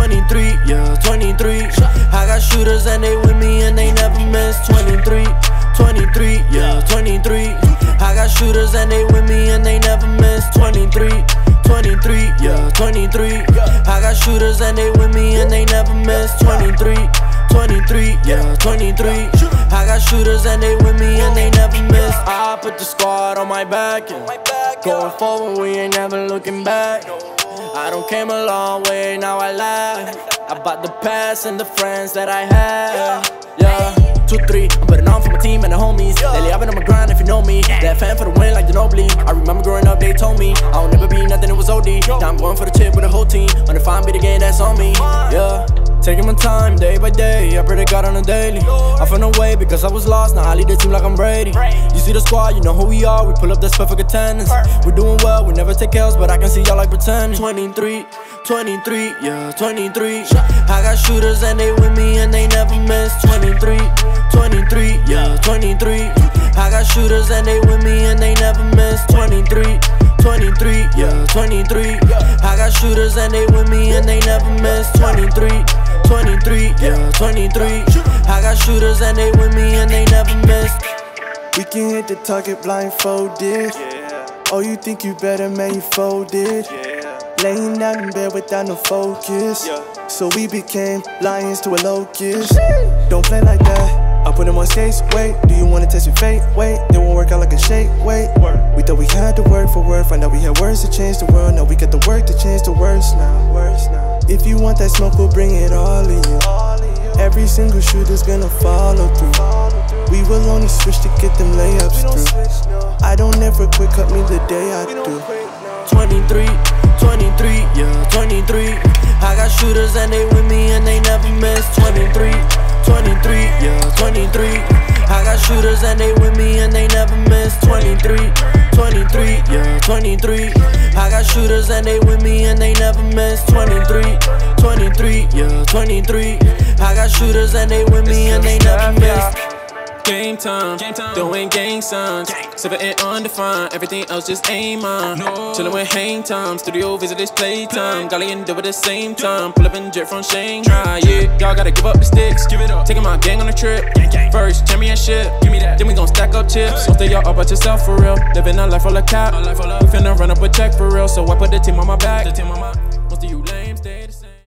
23, yeah, 23. I got shooters and they with me and they never miss. 23, 23, yeah, 23. I got shooters and they with me and they never miss. 23, 23, yeah, 23. I got shooters and they with me and they never miss. 23, 23, yeah, 23. I got shooters and they with me and they never miss. I put the squad on my back and going forward, we ain't never looking back. I don't came a long way, now I laugh about the past and the friends that I had. Yeah, two, three, I'm putting on for my team and the homies. Lately, I've been on my grind if you know me. That fan for the win like Ginobili. I remember growing up, they told me I'll never be nothing, it was OD. Now I'm going for the chip with the whole team. On the fine beat again, that's on me. Yeah. Taking my time day by day, I pray to God on a daily. I found a way because I was lost, now I lead the team like I'm Brady. You see the squad, you know who we are, we pull up this perfect attendance. We're doing well, we never take L's, but I can see y'all like pretending. 23, 23, yeah, 23. I got shooters and they with me and they never miss. 23, 23, yeah, 23. I got shooters and they with me and they never miss. 23, 23, yeah, 23. I got shooters and they with me and they never miss. 23, 23, yeah, 23. I got shooters and they with me and they never miss. We can hit the target blindfolded. Oh, you think you better, man, you folded. Laying down in bed without no focus. So we became lions to a locust. Don't play like that. I put him on stage, wait. Do you wanna test your fate? Wait, it won't work out like a shake, wait. We thought we had to work for word, find out we had words to change the world. Now we got the work to change the words now. Words now. If you want that smoke, we'll bring it all in you. Every single shooter's gonna follow through. We will only switch to get them layups through. I don't ever quit, cut me the day I do. 23, 23, yeah, 23. I got shooters and they with me and they never miss. 23, 23, yeah, 23. I got shooters and they with me and they never miss. 23, 23, yeah, 23. I got shooters and they with me and they never miss. 23, 23, yeah, 23. I got shooters and they with me and they never miss. Game time, doing gang signs. Seven and undefined, everything else just aim on. Chillin' with hang time, studio visit is playtime. Golly and do at the same time. Pull up in jet from Shanghai, yeah. Y'all gotta give up the sticks. Give it up. Taking my gang on a trip. First championship, give me that. Then we gon' stack up chips. Stay y'all up about yourself for real. Living a life full of cap. We finna run up a check for real. So I put the team on my back. Most of you lame stay the same.